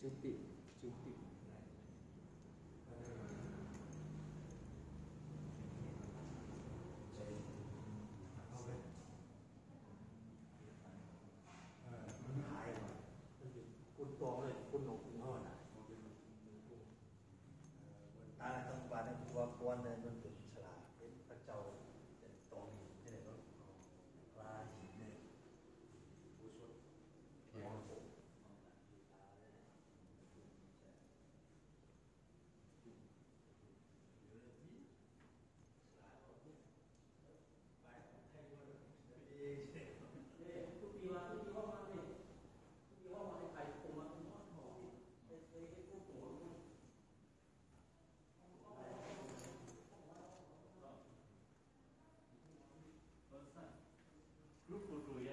จุติจุติคุณตองเลยคุณหนุ่คุณห่อนะวันนั้นต้องการตัวควรเลย group will go